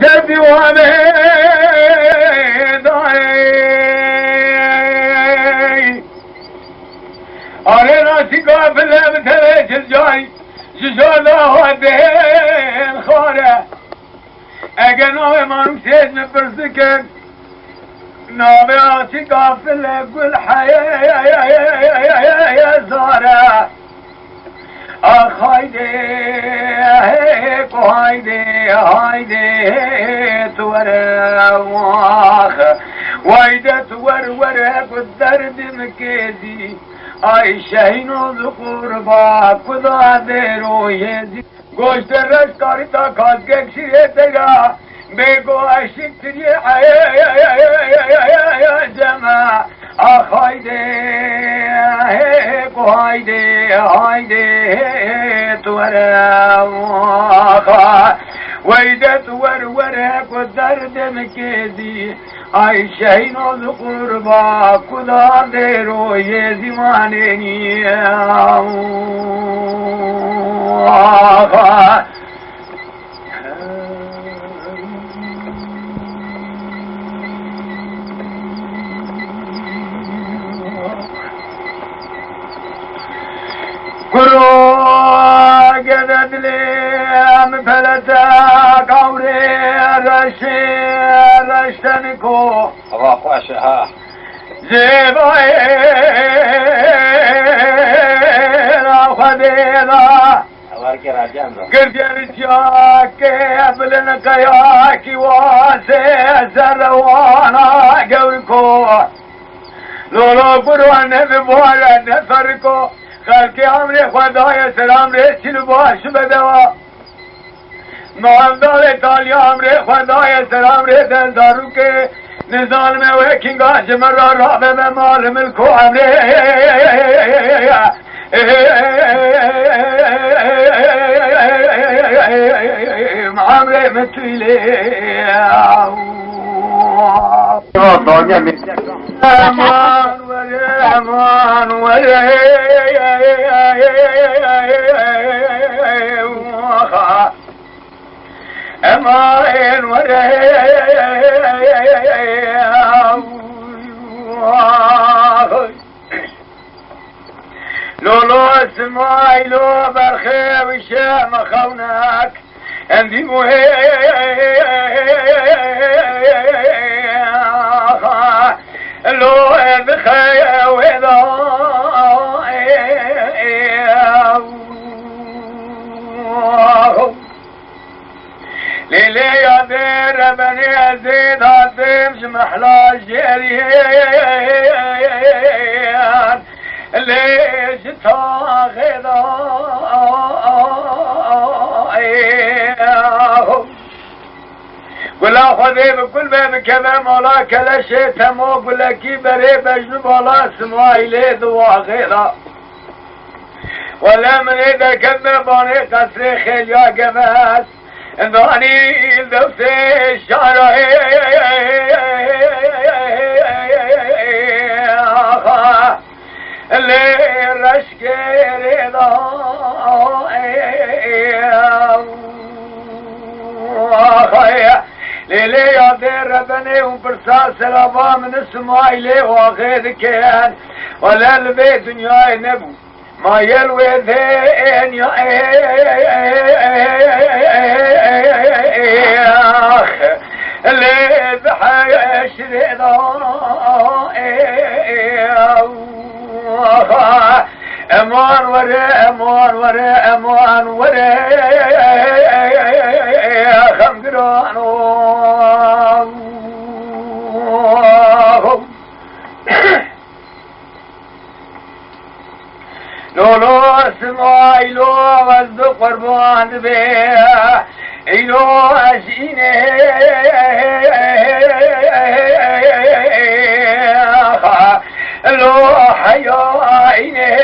سد وامي آره راستی قافله بتره چل جای ششالا و دین خاره اگه نام من سید نپرسی که نام راستی قافله گل حیه زاره آخ هایده هایده هایده توره واخ. وایده تور وره قد درد مکیدی آی شهین و قربا کدا روی دی گوشت رش کاری تا کازگه کشیه تگا بگو اشک تری جمع. آخ هایده هایده هایده توره ویدت ور وره کو درد مکیدی آی شهین و قربا کدا دے روی زمانینی آخا گرو گدد لیم فلتا قوری رشی رشتن کو آقا خوشه ها زیبای را گردیر جا که بلن کیا کی واسه زروانا گور کو لولو قرآن ببارا نفر کو خلقی عمر خدای سلام رسید باش بدوا مالدار ایتالیا عمر خدای سلام رسید دارو که نظام و کنگاش مرا را به مال ملکو عمر عمر متویلی دنیا می رحمان لولو اسماعیلو برخی بشه مخونک اندی موهی لو بخي وذا دير بني زيد هاتمش محلا جريان. ليش تاخذ ولا خذي بكل باب كذا مولا كلا شيء تمو ولا كي بري بجن بالا اسماعيل دوا غيرا ولا من إذا باني قصر خيل يا قباس الدوسي الشارع اللي رشك رضا ليلي يا دير ربني وبرسال سلامة من اسماعيلي واخذ كان ولا البيت دنيا نبو ما يلوي ذين يا اللي بحيش رضا أمان وري أمان وري أمان وري خمدرانو لولو اسماعیلو وزد قربان به اینو اشینه لو حیاینه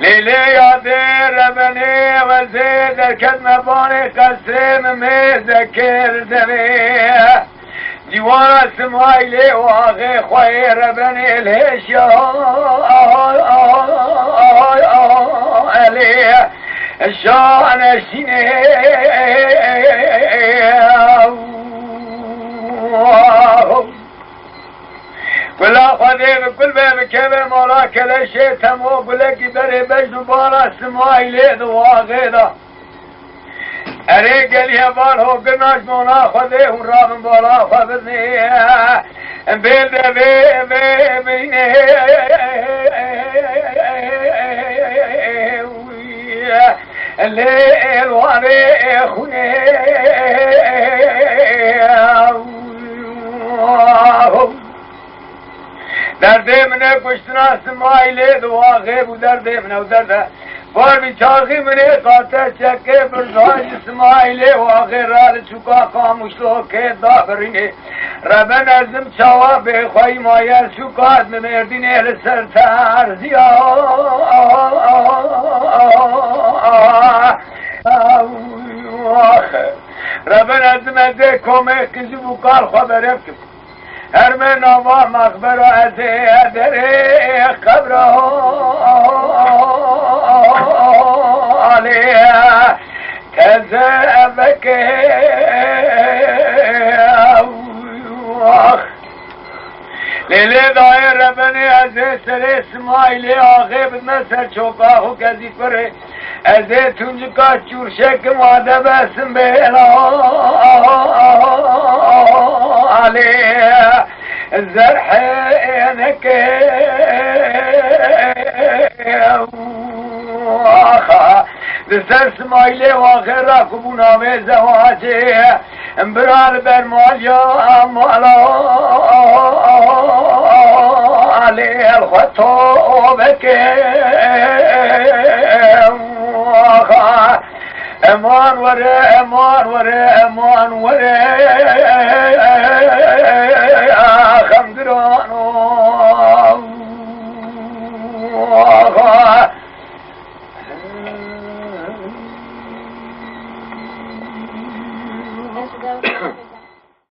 لیلی یادر بنی و زید کدم بانی قسم می ذکر دمی اسماعیل واقع خیر بنی الهشیا عليه الشان سينه ولا خذي بكل كذا مرا كلا شيء تمو بلك بري بجن بارا سماي ليد واغيدا ارے گلیاں کے ناش مونا خدے ہوں رام بولا خدنے بے دے بے بے مینے لے الوارے خنے درد منه کشتنا سمایله دعا غیب و درد منه اور چاقی منی قاطع چکے برزان اسماعیل و آخرال چکا خاموشلو که دابرینه ربن ازم چاوا به خواهی مایه چکات ممردین اهل سر ترزی ربن ازم ازه کمه کسی بکار خبره کن هر من آوا مخبر و ازه ادره قبره كذبك لیلی دای ربنی از سر اسماعیل آخیب مثل چوکا و کذی پره از تونج کا چورشک ماده بسم بیلا علیه زرحینک آخا دستر سمایل واخر را کبونامه زواجه برال برمال یا مالا. علی الخطوبك أمان وره أمان وره أمان وره.